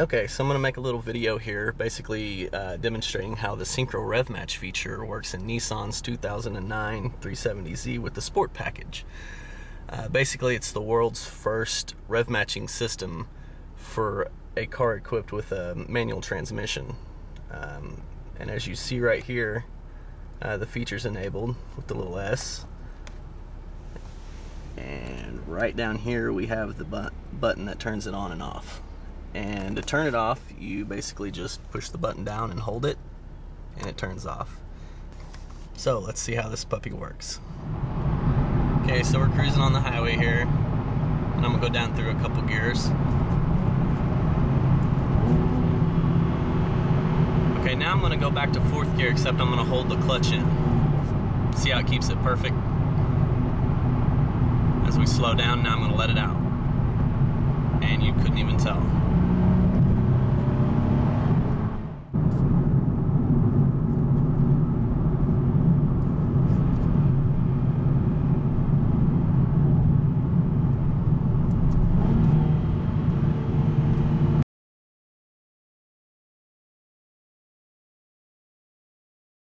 Okay, so I'm going to make a little video here basically uh, demonstrating how the Synchro Rev Match feature works in Nissan's 2009 370Z with the Sport package. Uh, basically, it's the world's first rev matching system for a car equipped with a manual transmission. Um, and as you see right here, uh, the feature's enabled with the little S. And right down here we have the bu button that turns it on and off. And to turn it off, you basically just push the button down and hold it, and it turns off. So let's see how this puppy works. Okay, so we're cruising on the highway here, and I'm gonna go down through a couple gears. Okay, now I'm gonna go back to fourth gear, except I'm gonna hold the clutch in. See how it keeps it perfect? As we slow down, now I'm gonna let it out.